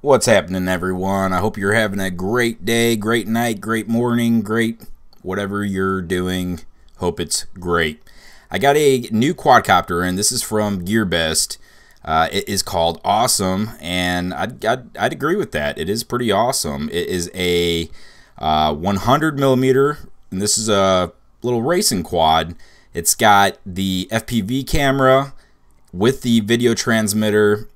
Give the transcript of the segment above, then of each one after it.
What's happening, everyone? I hope you're having a great day, great night, great morning, great whatever you're doing. Hope it's great. I got a new quadcopter and This is from GearBest. Uh, it is called Awesome, and I'd, I'd, I'd, agree with that. It is pretty awesome. It is a uh, 100 millimeter, and this is a little racing quad. It's got the FPV camera with the video transmitter,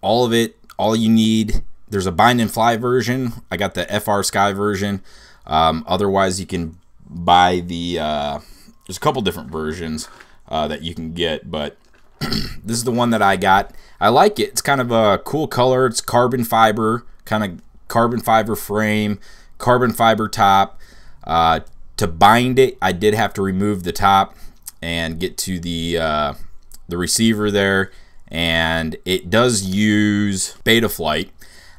all of it all you need. There's a bind and fly version. I got the FrSky version. Um, otherwise, you can buy the. Uh, there's a couple different versions uh, that you can get, but this is the one that I got. I like it. It's kind of a cool color. It's carbon fiber, kind of carbon fiber frame, carbon fiber top. Uh, to bind it, I did have to remove the top and get to the uh, the receiver there and it does use Betaflight.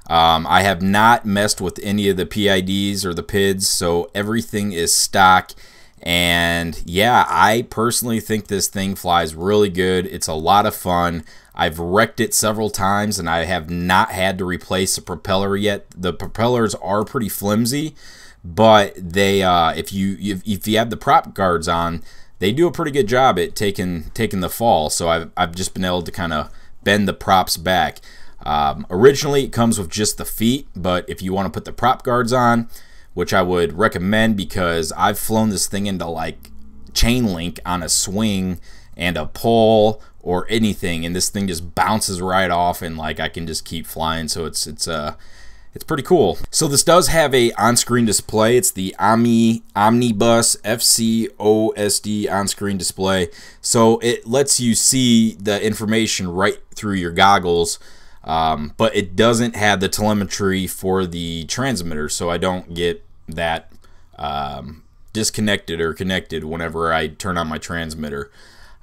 Um, I have not messed with any of the PIDs or the PIDs, so everything is stock. And yeah, I personally think this thing flies really good. It's a lot of fun. I've wrecked it several times and I have not had to replace the propeller yet. The propellers are pretty flimsy, but they uh, if you if, if you have the prop guards on, they do a pretty good job at taking taking the fall. So I've, I've just been able to kind of bend the props back. Um, originally, it comes with just the feet, but if you want to put the prop guards on, which I would recommend because I've flown this thing into like chain link on a swing and a pole or anything, and this thing just bounces right off, and like I can just keep flying. So it's it's uh it's pretty cool. So this does have a on-screen display. It's the Omni Omnibus FCOSD on-screen display. So it lets you see the information right through your goggles. Um, but it doesn't have the telemetry for the transmitter, so I don't get that um, disconnected or connected whenever I turn on my transmitter.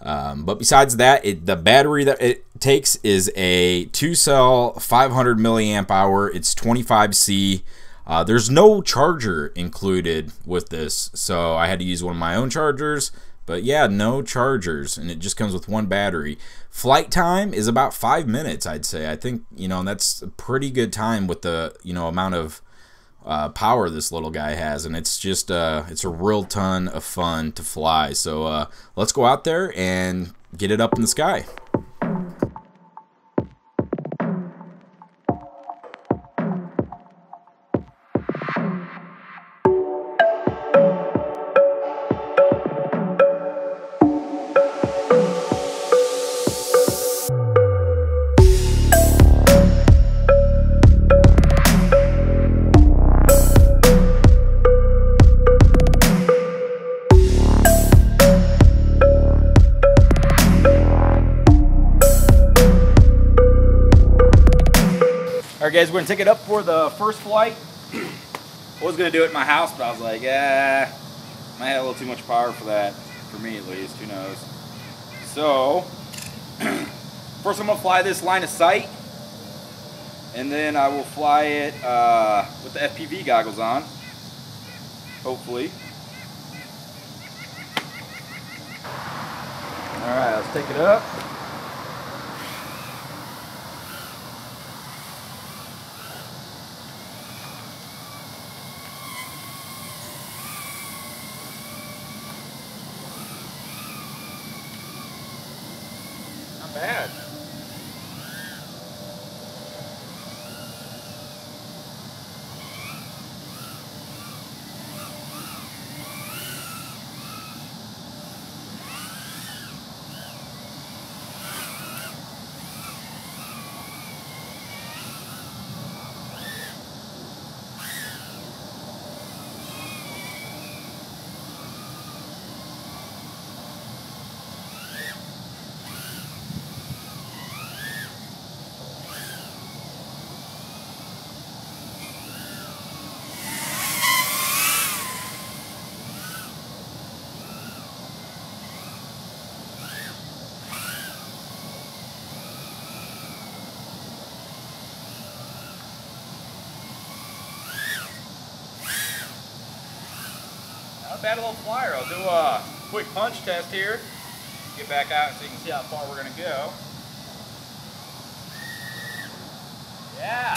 Um, but besides that, it, the battery that it takes is a two cell 500 milliamp hour. It's 25C. Uh, there's no charger included with this, so I had to use one of my own chargers. But yeah, no chargers, and it just comes with one battery. Flight time is about five minutes, I'd say. I think you know and that's a pretty good time with the you know amount of uh, power this little guy has, and it's just uh, it's a real ton of fun to fly. So uh, let's go out there and get it up in the sky. Guys, we're gonna take it up for the first flight. I was gonna do it in my house, but I was like, yeah, might have a little too much power for that, for me at least, who knows. So, first I'm gonna fly this line of sight, and then I will fly it uh, with the FPV goggles on, hopefully. All right, let's take it up. Bad. Bad little flyer. I'll do a quick punch test here. Get back out so you can see how far we're going to go. Yeah.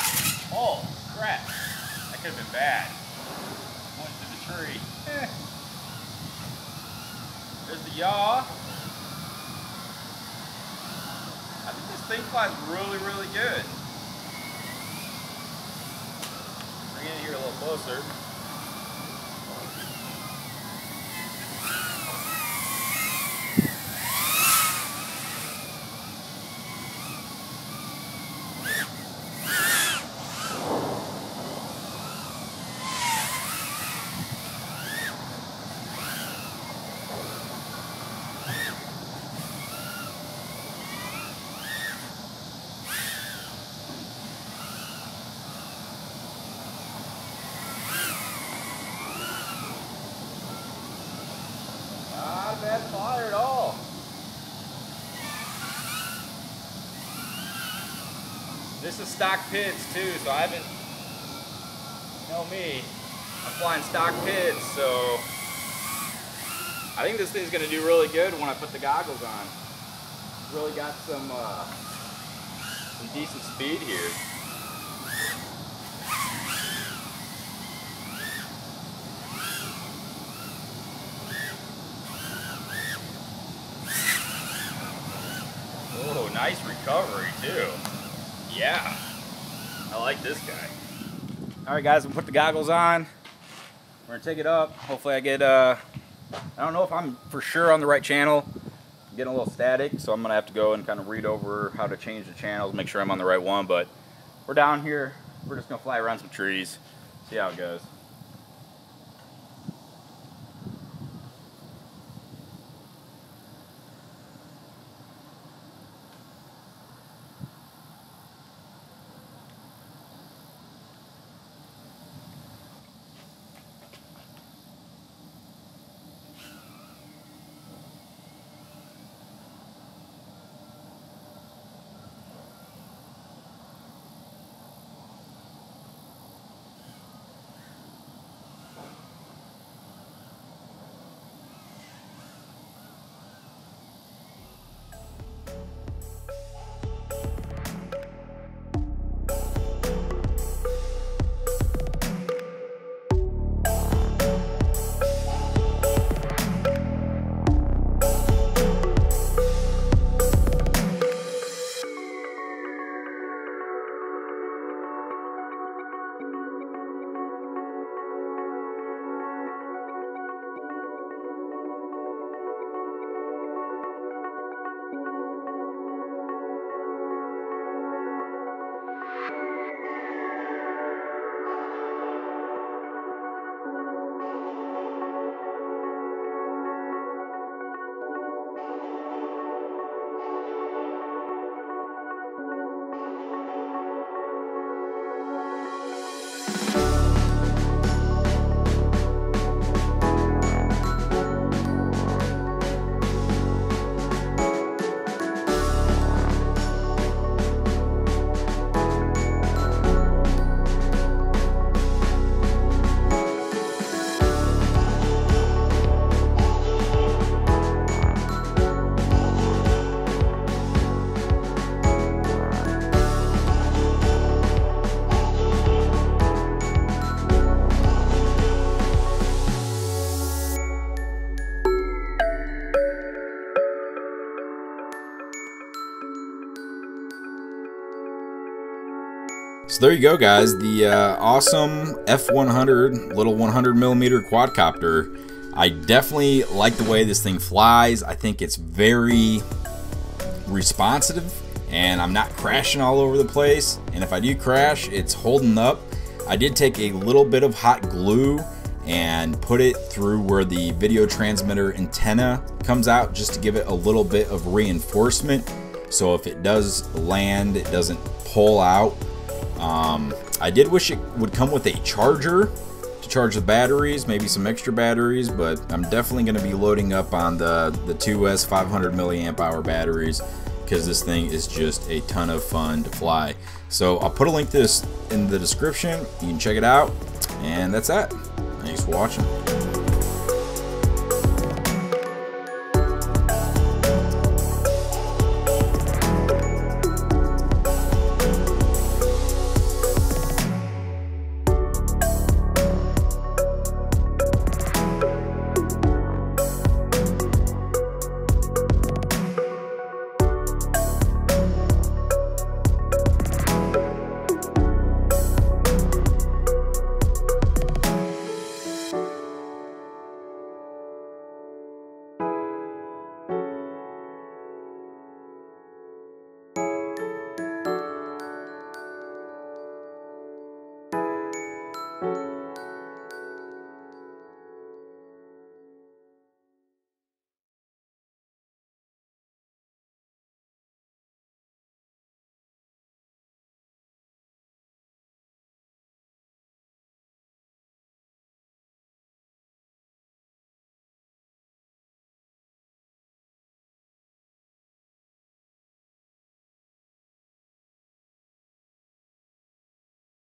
Oh, crap. That could have been bad. Went to the tree. Eh. There's the yaw. I think this thing flies really, really good. Bring it here a little closer. Not a bad flyer at all. This is stock PIDs too, so I haven't, you know me, I'm flying stock PIDs, so I think this thing's gonna do really good when I put the goggles on. Really got some, uh, some decent speed here. Oh, nice recovery too. Yeah, I like this guy. All right, guys, gonna put the goggles on. We're gonna take it up. Hopefully, I get. Uh, I don't know if I'm for sure on the right channel. I'm getting a little static, so I'm gonna have to go and kind of read over how to change the channels, make sure I'm on the right one. But we're down here. We're just gonna fly around some trees, see how it goes. So there you go, guys. The uh, awesome F100 little 100 millimeter quadcopter. I definitely like the way this thing flies. I think it's very responsive and I'm not crashing all over the place. And if I do crash, it's holding up. I did take a little bit of hot glue and put it through where the video transmitter antenna comes out just to give it a little bit of reinforcement. So if it does land, it doesn't pull out. Um, I did wish it would come with a charger to charge the batteries, maybe some extra batteries, but I'm definitely going to be loading up on the, the 2S 500 milliamp hour batteries because this thing is just a ton of fun to fly. So I'll put a link to this in the description. You can check it out. And that's that. Thanks for watching.